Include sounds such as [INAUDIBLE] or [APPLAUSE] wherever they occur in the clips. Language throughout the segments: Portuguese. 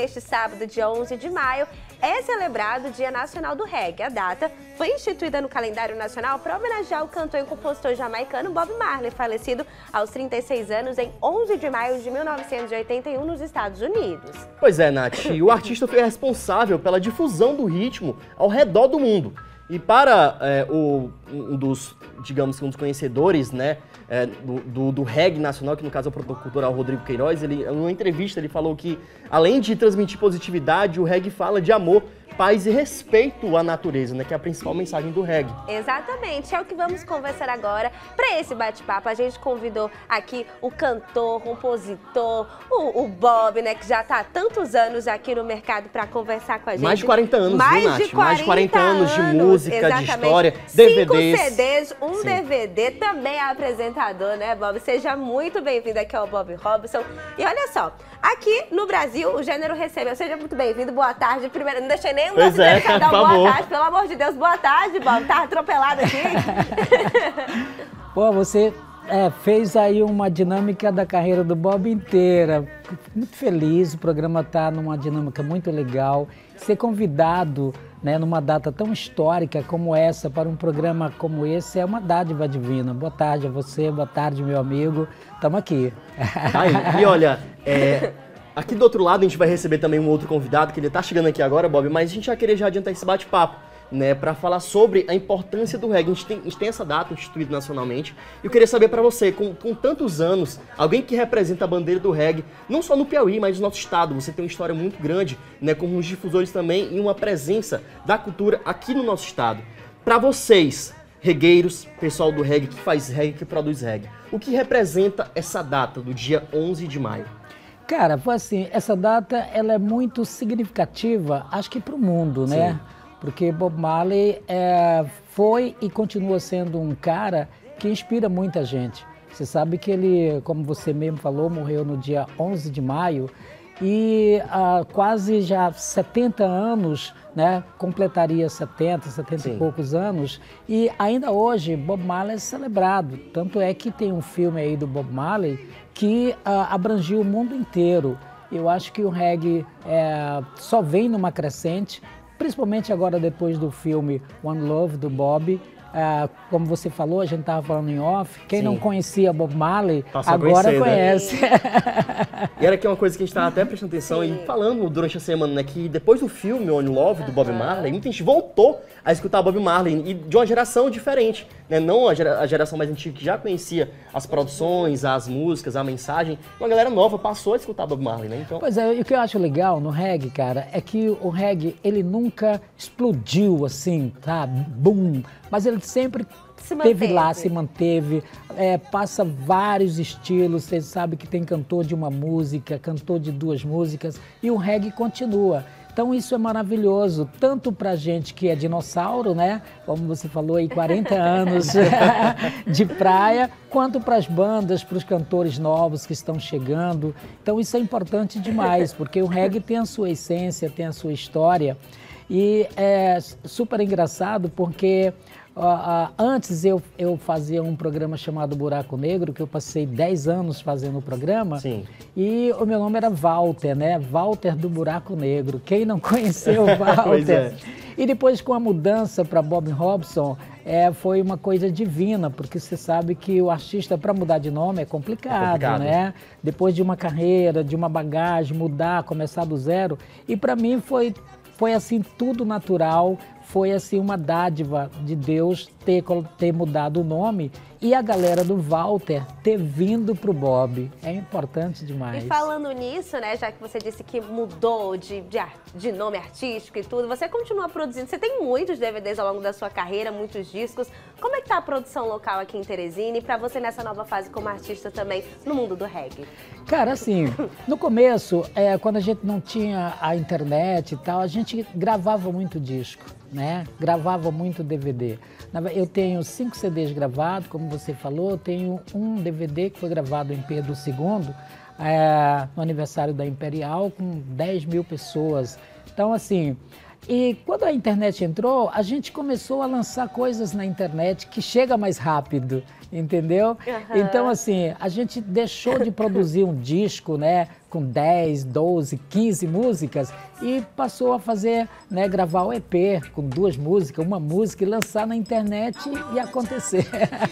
neste sábado, dia 11 de maio, é celebrado o Dia Nacional do Reggae. A data foi instituída no calendário nacional para homenagear o cantor e compositor jamaicano Bob Marley, falecido aos 36 anos em 11 de maio de 1981 nos Estados Unidos. Pois é, Nath, o artista foi responsável pela difusão do ritmo ao redor do mundo. E para é, o, um dos, digamos, um dos conhecedores, né, é, do, do, do, reggae nacional, que no caso é o produtor cultural Rodrigo Queiroz, ele, em uma entrevista ele falou que, além de transmitir positividade, o reggae fala de amor paz e respeito à natureza, né? Que é a principal mensagem do reggae. Exatamente, é o que vamos conversar agora. Para esse bate-papo, a gente convidou aqui o cantor, compositor, o, o, Bob, né? Que já está há tantos anos aqui no mercado para conversar com a gente. Mais de 40 anos, Mais viu, Nath? De 40 Mais de 40 anos de música, exatamente. de história, DVDs. Cinco CDs, um Sim. DVD, também é apresentador, né, Bob? Seja muito bem-vindo aqui ao Bob Robson. E olha só, aqui no Brasil, o gênero recebeu. Seja muito bem-vindo, boa tarde. Primeiro, não deixei nem pois nosso é, dar [LAUGHS] boa tarde, pelo amor de Deus. Boa tarde, Bob. Tá atropelado aqui. [LAUGHS] Pô, você é, fez aí uma dinâmica da carreira do Bob inteira. Muito feliz, o programa tá numa dinâmica muito legal. Ser convidado né, numa data tão histórica como essa, para um programa como esse, é uma dádiva divina. Boa tarde a você, boa tarde, meu amigo. Estamos aqui. Aí, e olha, é, Aqui do outro lado a gente vai receber também um outro convidado, que ele está chegando aqui agora, Bob, mas a gente já queria já adiantar esse bate-papo, né, para falar sobre a importância do reggae. A gente, tem, a gente tem essa data instituída nacionalmente. E eu queria saber para você, com, com tantos anos, alguém que representa a bandeira do reggae, não só no Piauí, mas no nosso estado, você tem uma história muito grande, né, como os difusores também e uma presença da cultura aqui no nosso estado. Para vocês, regueiros, pessoal do reggae que faz reggae, que produz reggae, o que representa essa data do dia 11 de maio? Cara, foi assim, essa data ela é muito significativa, acho que para o mundo, né? Sim. Porque Bob Marley é, foi e continua sendo um cara que inspira muita gente. Você sabe que ele, como você mesmo falou, morreu no dia 11 de maio e há quase já 70 anos, né, completaria 70, 70 Sim. e poucos anos, e ainda hoje Bob Marley é celebrado. Tanto é que tem um filme aí do Bob Marley que uh, abrangiu o mundo inteiro. Eu acho que o reggae é, só vem numa crescente, principalmente agora depois do filme One Love do Bob, ah, como você falou, a gente estava falando em off, quem Sim. não conhecia Bob Marley, Passou agora conhece. e era que uma coisa que a gente estava até prestando atenção Sim. e falando durante a semana, né, que depois do filme On Love, do Bob Marley, muita gente voltou a escutar Bob Marley, e de uma geração diferente, né, não a, gera, a geração mais antiga que já conhecia as produções, as músicas, a mensagem, uma galera nova passou a escutar Bob Marley, né, então... Pois é, e o que eu acho legal no reggae, cara, é que o reggae, ele nunca explodiu assim, tá, boom, mas ele sempre se teve lá, se manteve, é, passa vários estilos, você sabe que tem cantor de uma música, cantor de duas músicas, e o reggae continua. Então isso é maravilhoso, tanto para gente que é dinossauro, né? Como você falou aí, 40 [LAUGHS] anos [LAUGHS] de praia, quanto para as bandas, para os cantores novos que estão chegando. Então isso é importante demais, porque o reggae tem a sua essência, tem a sua história. E é super engraçado porque antes eu, eu fazia um programa chamado Buraco Negro, que eu passei 10 anos fazendo o programa. Sim. E o meu nome era Walter, né? Walter do Buraco Negro. Quem não conheceu [LAUGHS] Walter? é. E depois com a mudança para Bob Robson, é, foi uma coisa divina, porque você sabe que o artista, para mudar de nome, é complicado, é complicado, né? Depois de uma carreira, de uma bagagem, mudar, começar do zero. E para mim foi foi assim tudo natural, foi assim uma dádiva de Deus ter, ter mudado o nome e a galera do Walter ter vindo pro Bob. É importante demais. E falando nisso, né, já que você disse que mudou de, de, de nome artístico e tudo, você continua produzindo. Você tem muitos DVDs ao longo da sua carreira, muitos discos. Como é que tá a produção local aqui em Teresina e para você nessa nova fase como artista também no mundo do reggae? Cara, assim, no começo, é, quando a gente não tinha a internet e tal, a gente gravava muito disco né? Gravava muito DVD. Eu tenho cinco CDs gravados, como você falou, tenho um DVD que foi gravado em Pedro II, é, no aniversário da Imperial, com 10 mil pessoas. Então, assim, e quando a internet entrou, a gente começou a lançar coisas na internet que chega mais rápido, entendeu? Uhum. Então, assim, a gente deixou de produzir um disco, né? Com 10, 12, 15 músicas e passou a fazer, né, gravar o EP com duas músicas, uma música e lançar na internet e acontecer.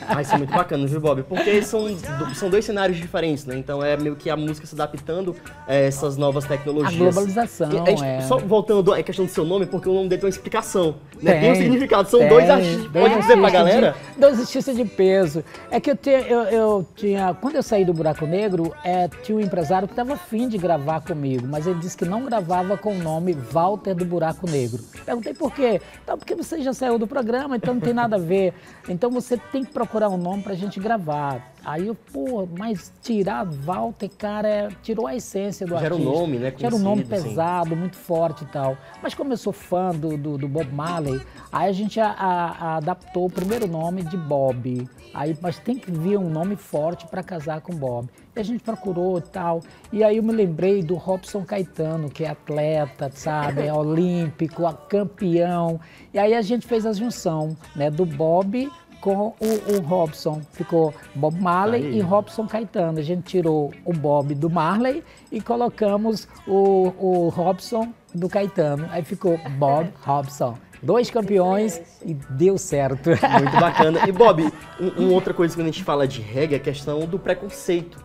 Ah, isso é muito bacana, viu, Bob? Porque são, são dois cenários diferentes, né? Então é meio que a música se adaptando a essas novas tecnologias. A globalização, a gente, é. Só voltando à questão do seu nome, porque o nome dele tem uma explicação, né? Tem, tem um significado. São tem, dois artistas. Pode dizer pra galera? De, dois artistas de peso. É que eu, te, eu, eu, tinha... Quando eu saí do Buraco Negro, é, tinha um empresário que estava afim de gravar comigo, mas ele disse que não gravava com o nome Walter do Buraco Negro. Perguntei por quê? Então, porque você já saiu do programa, então não tem nada a ver. Então você tem que procurar um nome pra gente gravar. Aí eu, pô, mas tirar Walter, cara, é, tirou a essência do Já artista. Era o nome, né? Era um nome pesado, muito forte e tal. Mas como eu sou fã do, do, do Bob Marley, aí a gente a, a, adaptou o primeiro nome de Bob. Aí, mas tem que vir um nome forte para casar com Bob. E a gente procurou e tal. E aí eu me lembrei do Robson Caetano, que é atleta, sabe? É [LAUGHS] olímpico, campeão. E aí a gente fez a junção, né? Do Bob com o, o Robson. Ficou Bob Marley Aí. e Robson Caetano. A gente tirou o Bob do Marley e colocamos o, o Robson do Caetano. Aí ficou Bob [LAUGHS] Robson. Dois campeões e deu certo. Muito bacana. E Bob, um, uma outra coisa que a gente fala de reggae é a questão do preconceito.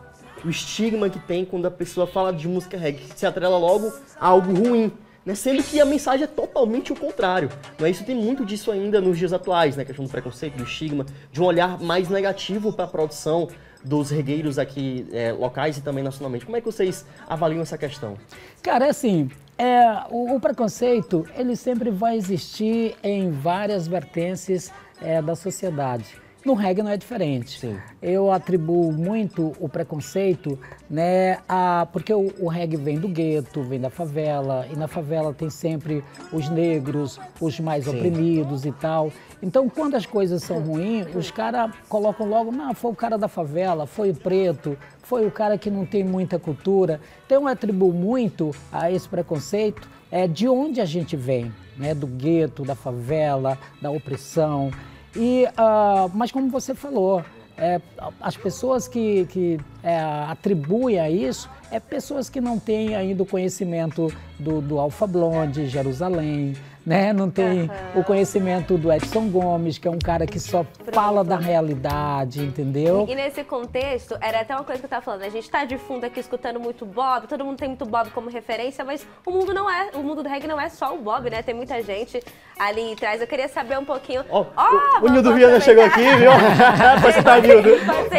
O estigma que tem quando a pessoa fala de música reggae, que se atrela logo a algo ruim né? Sendo que a mensagem é totalmente o contrário. Né? Isso tem muito disso ainda nos dias atuais, né? A questão do preconceito, do estigma, de um olhar mais negativo para a produção dos regueiros aqui é, locais e também nacionalmente. Como é que vocês avaliam essa questão? Cara, é assim, é, o, o, preconceito ele sempre vai existir em várias vertentes é, da sociedade. No reggae não é diferente. Sim. Eu atribuo muito o preconceito, né, a, porque o, o reggae vem do gueto, vem da favela, e na favela tem sempre os negros, os mais Sim. oprimidos e tal. Então, quando as coisas são ruins, os caras colocam logo, não, foi o cara da favela, foi o preto, foi o cara que não tem muita cultura. Então, eu atribuo muito a esse preconceito é, de onde a gente vem, né, do gueto, da favela, da opressão. E, uh, mas como você falou, é, as pessoas que, que é, atribuem a isso é pessoas que não têm ainda o conhecimento do, do Alfa Blonde, Jerusalém, né? Não tem uhum. o conhecimento do Edson Gomes, que é um cara que só Pronto. fala da realidade, entendeu? E nesse contexto, era até uma coisa que eu tava falando, a gente tá de fundo aqui escutando muito Bob, todo mundo tem muito Bob como referência, mas o mundo não é, o mundo do reggae não é só o Bob, né? Tem muita gente ali atrás. Eu queria saber um pouquinho. Oh, oh, o Nildo Viana chegou aqui, viu? [LAUGHS] pode sentar, Nildo.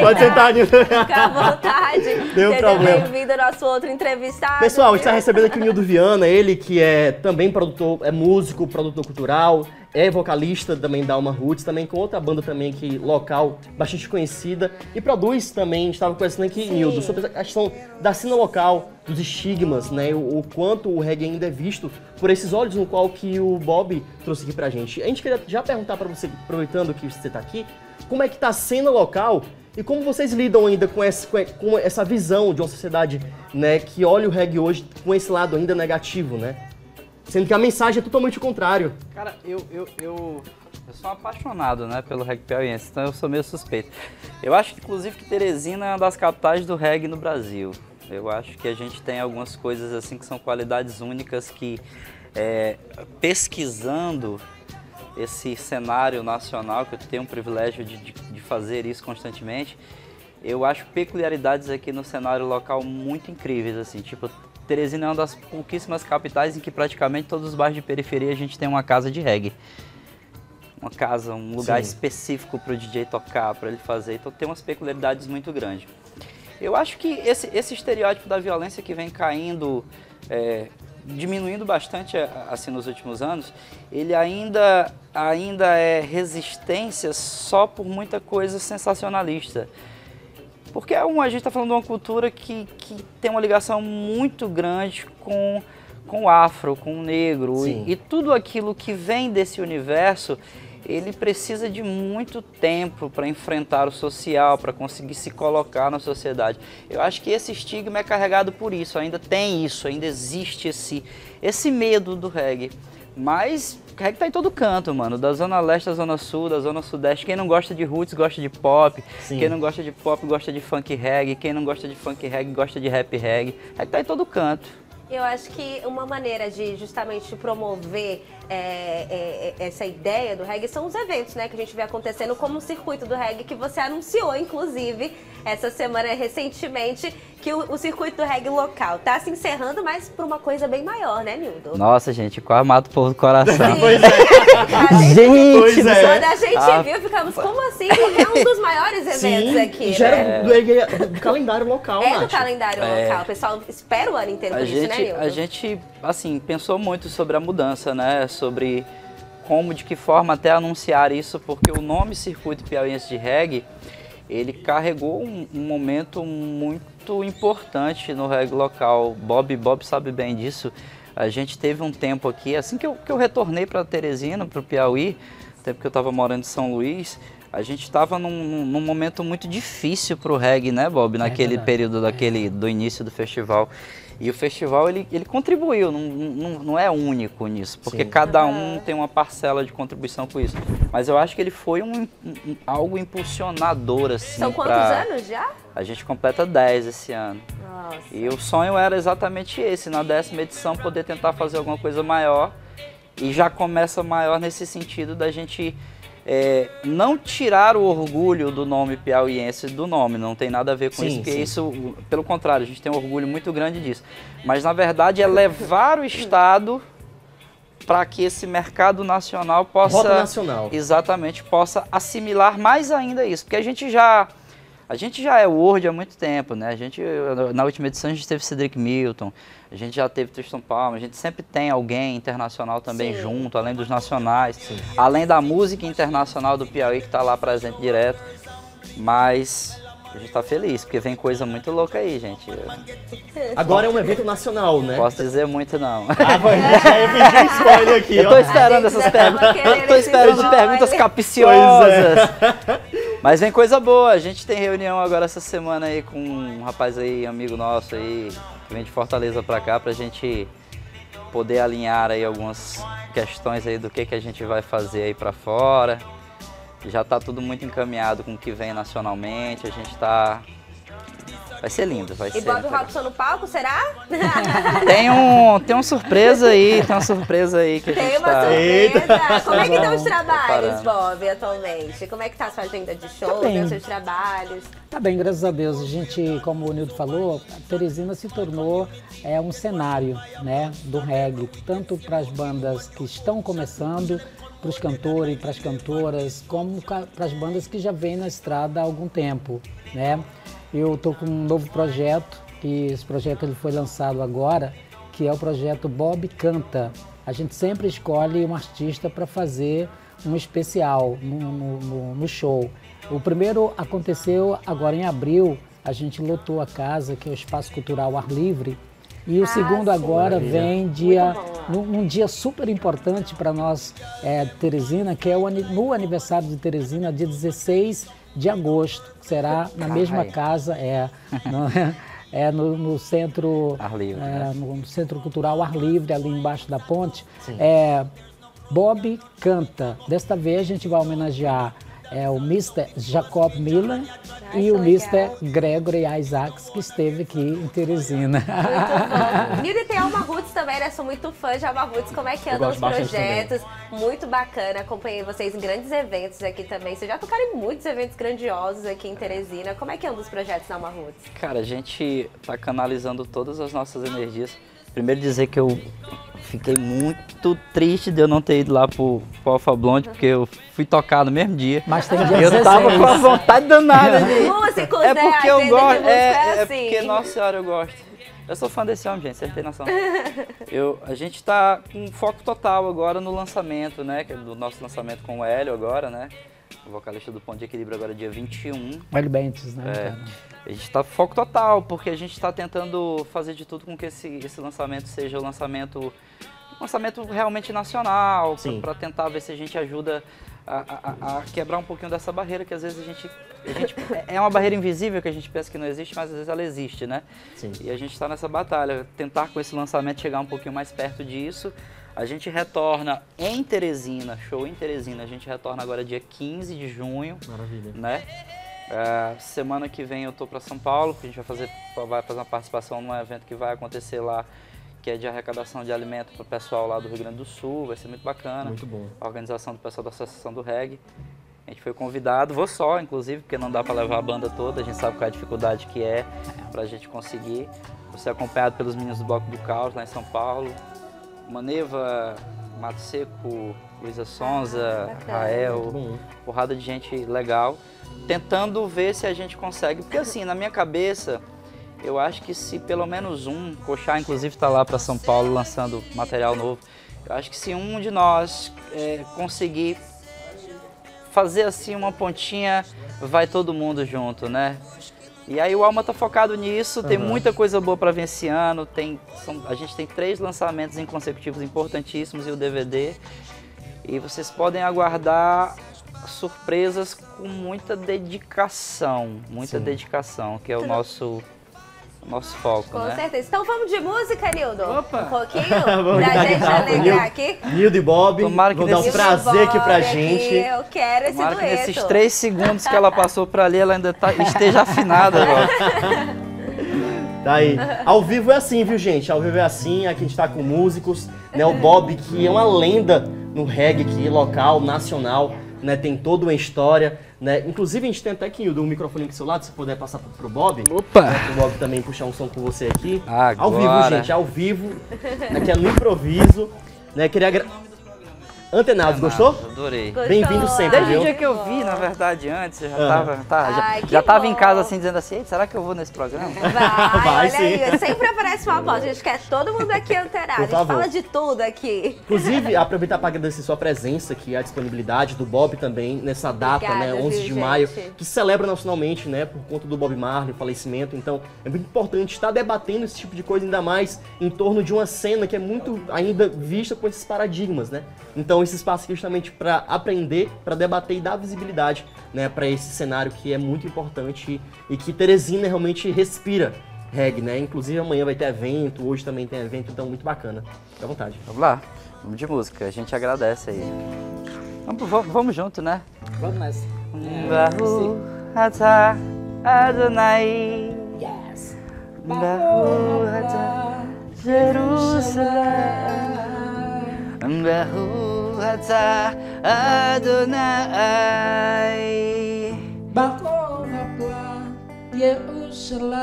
Pode sentar, Nildo. Fica à vontade. Deu Seja bem-vindo ao nosso outro entrevistado. Pessoal, a gente tá recebendo aqui o Nildo Viana, ele que é também produtor, é músico músico, produtor cultural, é vocalista também da Alma Roots, também com outra banda também que local, bastante conhecida, e produz também, estava conversando aqui, Sim. Nildo, sobre a questão da cena local, dos estigmas, né, o, o, quanto o reggae ainda é visto por esses olhos no qual que o Bob trouxe aqui pra gente. A gente queria já perguntar para você, aproveitando que você está aqui, como é que tá a cena local e como vocês lidam ainda com essa, com essa visão de uma sociedade né, que olha o reggae hoje com esse lado ainda negativo, né? Sendo que a mensagem é totalmente o contrário. Cara, eu, eu, eu, eu sou apaixonado né, pelo reggae piauiense, então eu sou meio suspeito. Eu acho, inclusive, que Teresina é uma das capitais do reggae no Brasil. Eu acho que a gente tem algumas coisas assim que são qualidades únicas que, é, pesquisando esse cenário nacional, que eu tenho o privilégio de, de, de fazer isso constantemente, eu acho peculiaridades aqui no cenário local muito incríveis, assim, tipo, Teresina é uma das pouquíssimas capitais em que praticamente todos os bairros de periferia a gente tem uma casa de reggae. Uma casa, um lugar Sim. específico para o DJ tocar, para ele fazer. Então tem umas peculiaridades muito grandes. Eu acho que esse, esse estereótipo da violência que vem caindo, é, diminuindo bastante assim nos últimos anos, ele ainda, ainda é resistência só por muita coisa sensacionalista. Porque é um, a gente está falando de uma cultura que, que tem uma ligação muito grande com, com o afro, com o negro. E, e, tudo aquilo que vem desse universo, ele precisa de muito tempo para enfrentar o social, para conseguir se colocar na sociedade. Eu acho que esse estigma é carregado por isso, ainda tem isso, ainda existe esse, esse medo do reggae. Mas o reggae tá em todo canto, mano. Da zona leste à zona sul, da zona sudeste. Quem não gosta de roots gosta de pop. Sim. Quem não gosta de pop gosta de funk reggae. Quem não gosta de funk reggae gosta de rap reggae. Reggae tá em todo canto. Eu acho que uma maneira de justamente promover é, é, é, essa ideia do reggae são os eventos, né, que a gente vê acontecendo, como o circuito do reggae que você anunciou, inclusive, essa semana recentemente, que o, o circuito do reggae local tá se encerrando, mas por uma coisa bem maior, né, Nildo? Nossa, gente, quase mata o povo do coração. pois é. gente, pois é. quando a gente ah. viu, ficamos, como assim? Porque é um dos maiores eventos Sim, aqui. Já né? do, do, calendário local, É Nath. do calendário é. local. O pessoal espera o ano inteiro a por gente, isso, né, Nildo? A gente, assim, pensou muito sobre a mudança, né? sobre como, de que forma até anunciar isso, porque o nome Circuito Piauiense de Reggae, ele carregou um, um momento muito importante no reggae local. Bob, Bob sabe bem disso. A gente teve um tempo aqui, assim que eu, que eu retornei para Teresina, para o Piauí, tempo que eu estava morando em São Luís, a gente estava num, num, momento muito difícil para o reggae, né, Bob? É Naquele é período daquele, do início do festival. E o festival ele, ele contribuiu, não, não, não é único nisso, porque Sim. cada um tem uma parcela de contribuição com isso. Mas eu acho que ele foi um, um algo impulsionador assim. São quantos pra... anos já? A gente completa 10 esse ano. Nossa. E o sonho era exatamente esse, na décima edição poder tentar fazer alguma coisa maior. E já começa maior nesse sentido da gente é, não tirar o orgulho do nome piauiense do nome, não tem nada a ver com sim, isso, porque sim. isso, pelo contrário, a gente tem um orgulho muito grande disso. Mas na verdade é levar o Estado para que esse mercado nacional possa. Rota nacional. Exatamente, possa assimilar mais ainda isso. Porque a gente já. A gente já é Word há muito tempo, né? A gente, na última edição a gente teve Cedric Milton, a gente já teve Tristan Palma, a gente sempre tem alguém internacional também Sim. junto, além dos nacionais, Sim. além da música internacional do Piauí que está lá presente direto. Mas a gente está feliz, porque vem coisa muito louca aí, gente. Agora é um evento nacional, né? Posso dizer muito não. Ah, vai, eu pedi spoiler aqui. Eu tô esperando essas perguntas. Eu tô esperando perguntas capciosas. É. Mas vem coisa boa. A gente tem reunião agora essa semana aí com um rapaz aí, amigo nosso aí, que vem de Fortaleza para cá, pra gente poder alinhar aí algumas questões aí do que, que a gente vai fazer aí para fora. Já está tudo muito encaminhado com o que vem nacionalmente, a gente está Vai ser lindo, vai e ser. E Bob Robson no palco, será? [LAUGHS] tem, um, tem uma surpresa aí, tem uma surpresa aí que tem a gente uma tá... surpresa. Como é que estão os trabalhos, Bob, atualmente? Como é que tá a sua agenda de show, tá os seus trabalhos? Tá bem, graças a Deus. A gente, como o Nildo falou, a Teresina se tornou é, um cenário né, do reggae, tanto para as bandas que estão começando, para os cantores, para as cantoras, como para as bandas que já vêm na estrada há algum tempo, né? Eu estou com um novo projeto, que esse projeto ele foi lançado agora, que é o projeto Bob Canta. A gente sempre escolhe um artista para fazer um especial no, no, no, show. O primeiro aconteceu agora em abril, a gente lotou a casa, que é o Espaço Cultural Ar Livre, e o ah, segundo sim. agora vem dia, num, num, dia super importante para nós, é, Teresina, que é o, no aniversário de Teresina, dia 16 de agosto, que será na mesma casa, é, no, [LAUGHS] é no, no centro, livre, é, né? no Centro Cultural Ar Livre, ali embaixo da ponte. É, Bob canta. Desta vez a gente vai homenagear é o Mr. Jacob Miller e o Mr. Gregory Isaacs, que esteve aqui em Teresina. Nilda [LAUGHS] e tem Alma Roots também, né? Sou muito fã de Alma Roots. Como é que andam os projetos? Muito bacana. Acompanhei vocês em grandes eventos aqui também. Vocês já tocaram em muitos eventos grandiosos aqui em Teresina. Como é que andam os projetos da Alma Roots? Cara, a gente tá canalizando todas as nossas energias. Primeiro dizer que eu fiquei muito triste de eu não ter ido lá pro, pro Alfa Blonde, porque eu fui tocar no mesmo dia. Mas tem dia Eu 16. tava com a vontade danada de [LAUGHS] Músicos, É porque eu gosto. É, é, é assim. porque, nossa senhora, eu gosto. Eu sou fã desse homem, gente, você tem noção. [LAUGHS] Eu, a gente tá com foco total agora no lançamento, né? Que é do nosso lançamento com o Hélio agora, né? O vocalista do Ponto de Equilíbrio agora dia 21. Hélio Bentes, né? É. A gente está foco total, porque a gente está tentando fazer de tudo com que esse, esse lançamento seja o lançamento, um lançamento realmente nacional, para tentar ver se a gente ajuda a, a, a, quebrar um pouquinho dessa barreira que às vezes a gente, a gente. É, é uma barreira invisível que a gente pensa que não existe, mas às vezes ela existe, né? Sim. E a gente está nessa batalha, tentar com esse lançamento chegar um pouquinho mais perto disso. A gente retorna em Teresina, show em Teresina, a gente retorna agora dia 15 de junho. Maravilha. Né? Uh, semana que vem eu tô para São Paulo, a gente vai fazer, vai fazer uma participação num evento que vai acontecer lá que é de arrecadação de alimento para o pessoal lá do Rio Grande do Sul, vai ser muito bacana. Muito bom. A organização do pessoal da Associação do Reggae. A gente foi convidado, vou só, inclusive, porque não dá para levar a banda toda, a gente sabe qual é a dificuldade que é para a gente conseguir. Vou ser acompanhado pelos meninos do Bloco do Caos, lá em São Paulo. Maneva, Mato Seco, Luísa Sonza, Rael, porrada de gente legal, tentando ver se a gente consegue, porque assim, na minha cabeça, eu acho que se pelo menos um, Coxá inclusive está lá para São Paulo lançando material novo, eu acho que se um de nós é, conseguir fazer assim uma pontinha, vai todo mundo junto, né? E aí o Alma tá focado nisso, uhum. tem muita coisa boa para vir esse ano, tem, são, a gente tem três lançamentos consecutivos importantíssimos e o DVD. E vocês podem aguardar surpresas com muita dedicação, muita Sim. dedicação, que é o nosso nosso foco, Com né? certeza. Então vamos de música, Nildo? Opa! Um pouquinho? [LAUGHS] pra gente alegrar aqui. Nildo e Bob, Tomara que vão dar um prazer aqui pra gente. Aqui, eu quero esse Tomara dueto. que nesses três segundos que ela passou por ali, ela ainda tá, esteja afinada agora. [LAUGHS] Tá aí. Ao vivo é assim, viu, gente? Ao vivo é assim, aqui a gente tá com músicos, né? O Bob, que é uma lenda no reggae aqui, local, nacional, né? Tem toda uma história. Né? Inclusive, a gente tem até aqui o microfone aqui do seu lado, se puder passar pro, pro Bob. Opa! Né, pro Bob também puxar um som com você aqui. Agora. Ao vivo, gente, ao vivo. Aqui é no improviso. Né? Queria agra... Antenados, gostou? Adorei. Bem-vindo sempre, Desde o dia que eu vi, na verdade, antes, eu já uhum. tava, tá, Ai, já, já tava em casa assim, dizendo assim, será que eu vou nesse programa? Vai, [LAUGHS] Vai olha sim. aí, sempre aparece uma voz, a gente quer todo mundo aqui [LAUGHS] antenado, a gente fala de tudo aqui. Inclusive, aproveitar para agradecer sua presença aqui, a disponibilidade do Bob também, nessa data, Obrigada, né, 11 viu, de gente? maio, que celebra nacionalmente, né, por conta do Bob Marley, o falecimento, então é muito importante estar debatendo esse tipo de coisa, ainda mais em torno de uma cena que é muito ainda vista com esses paradigmas, né? Então esse espaço aqui justamente para aprender, para debater e dar visibilidade né, para esse cenário que é muito importante e que Teresina realmente respira reggae, né? Inclusive amanhã vai ter evento, hoje também tem evento, então muito bacana. Fique à vontade. Vamos lá, vamos de música, a gente agradece aí. Vamos, vamos, vamos junto, né? Vamos nessa. Adonai. Yes. Bahu Hata אתה אדוני. באור הפלא ירושלים.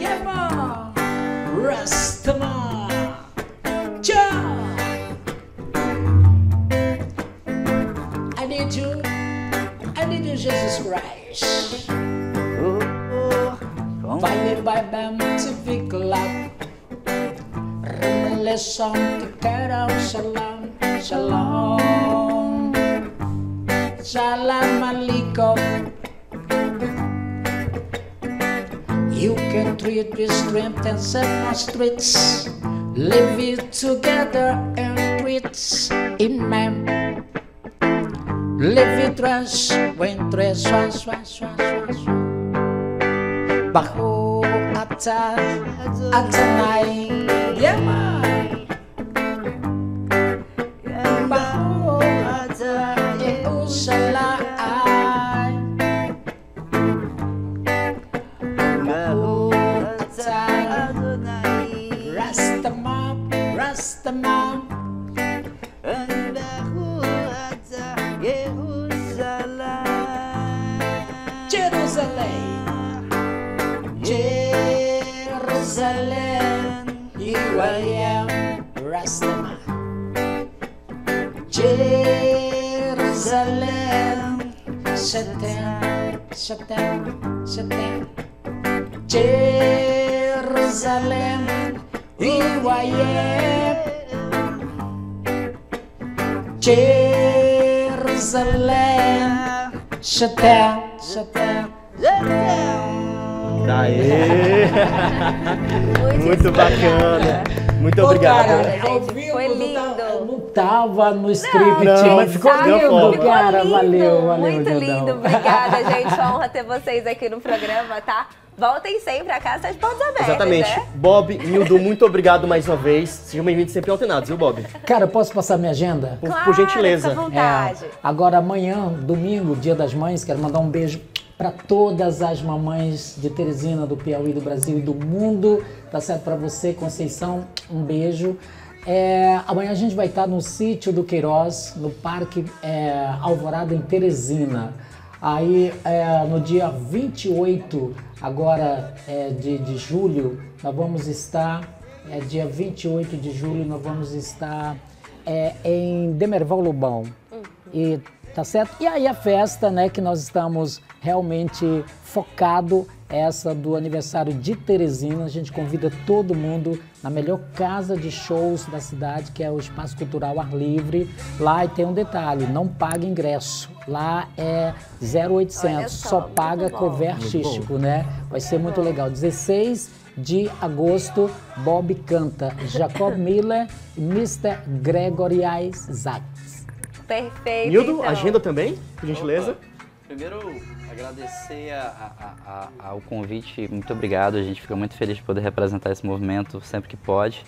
ימה I need you, I need you, Jesus Christ. Oh, ooh, ooh, Finding by them to be club and let's song together. Salam, salam. Salam alaikum. You can treat with strength and set our streets. Live it together and treats man. Live it rush when dress, rush, rush, rush, Bajo atas, atas naik. Yeah, man. customer. And uh, Jerusalem. Jerusalem. Jerusalem. You I. Jerusalem. Jerusalem. Who I am. Jerusalem Shatem Shatem Daí! Muito bacana! Muito Ô, obrigado. cara, gente, foi lindo. tava no script, Não, mas ficou sabe? lindo, Ficou cara. lindo, valeu, valeu. Muito lindo. Obrigada, gente. Uma honra ter vocês aqui no programa, tá? Voltem sempre, a casa está de portas abertas, Exatamente. né? Bob, Nildo, muito obrigado mais uma vez. Sejam bem-vindos sempre alternados, viu, Bob? Cara, posso passar minha agenda? Por, Claro, por gentileza. fica à vontade. É, agora amanhã, domingo, dia das mães, quero mandar um beijo para todas as mamães de Teresina, do Piauí, do Brasil e do mundo. Tá certo para você, Conceição? Um beijo. É, amanhã a gente vai estar no sítio do Queiroz, no Parque é, Alvorada, em Teresina. Aí, é, no dia 28 agora é, de, de julho, nós vamos estar, é, dia 28 de julho, nós vamos estar é, em Demerval Lobão. E tá certo? E aí a festa, né, que nós estamos realmente focado essa do aniversário de Teresina. A gente convida todo mundo na melhor casa de shows da cidade, que é o Espaço Cultural Ar Livre. Lá e tem um detalhe, não paga ingresso. Lá é 0800, Olha só, só, paga cover artístico, né? Vai ser muito legal. 16 de agosto, Bob canta Jacob [LAUGHS] Miller e Mr. Gregory Isaacs. Perfeito. Nildo, então. agenda também, por gentileza. Opa, Primeiro, agradecer a- a- a- ao convite, muito obrigado. A gente fica muito feliz de poder representar esse movimento sempre que pode.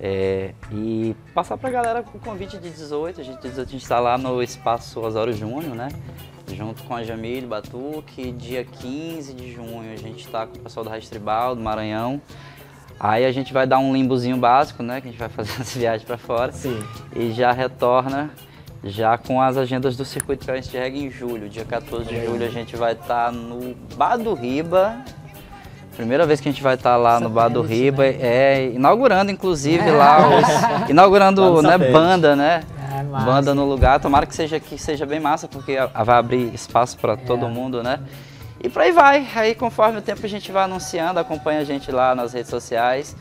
É, e passar pra galera o convite de 18. A gente, 18, a gente está lá no Espaço Osório Júnior, né? Junto com a Jamile Batuque. Dia 15 de junho a gente está com o pessoal do Rádio Tribal, do Maranhão. Aí a gente vai dar um limbozinho básico, né? Que a gente vai fazer [LAUGHS] essa viagem para fora. Sim. E já retorna já com as agendas do Circuito Piauiense de Reggae em julho. Dia 14 de julho a gente vai estar no Bar do Riba. Primeira vez que a gente vai estar lá no Bar do Riba, né? é inaugurando inclusive lá os, inaugurando né, banda, né? É, banda no lugar. Tomara que seja que seja bem massa, porque a- a- vai abrir espaço para todo É. mundo, né? E por aí vai. Aí conforme o tempo a gente vai anunciando, acompanha a gente lá nas redes sociais.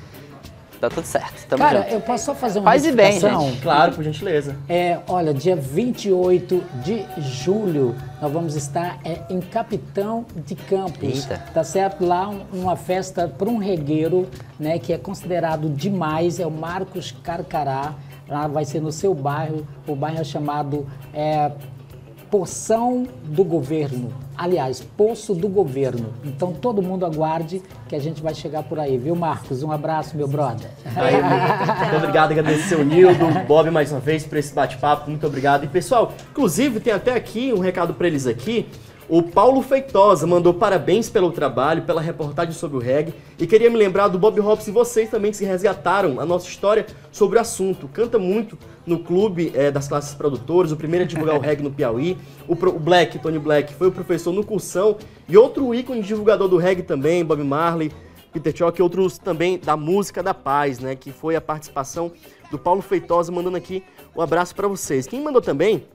Tá tudo certo. Tamo Cara, junto. eu posso só fazer uma Faz e bem, gente. Claro, por gentileza. É, olha, dia 28 de julho nós vamos estar é, em Capitão de Campos. Eita. Tá certo? Lá um- uma festa para um regueiro, né, que é considerado demais, é o Marcos Carcará. Lá vai ser no seu bairro, o bairro é chamado é, Poção do Governo. Aliás, Poço do Governo. Então todo mundo aguarde que a gente vai chegar por aí, viu, Marcos? Um abraço, meu brother. Aí, muito obrigado, agradecer o Nildo, Bob mais uma vez por esse bate-papo, muito obrigado. E pessoal, inclusive tem até aqui um recado para eles aqui. O Paulo Feitosa mandou parabéns pelo trabalho, pela reportagem sobre o reggae e queria me lembrar do Bob Hobbs e vocês também que resgataram a nossa história sobre o assunto. Canta muito no clube eh, das classes produtoras, o primeiro a divulgar o [LAUGHS] reggae no Piauí. O, pro- o Black, Tony Black, foi o professor no Cursão e outro ícone divulgador do reggae também, Bob Marley. Peter Chock e outros também da música da paz, né? Que foi a participação do Paulo Feitosa mandando aqui um abraço para vocês. Quem mandou também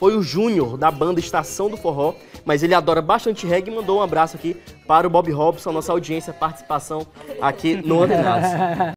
foi o Júnior da banda Estação do Forró, mas ele adora bastante reggae e mandou um abraço aqui para o Bob Robson, nossa audiência, participação aqui no Antenados. [LAUGHS]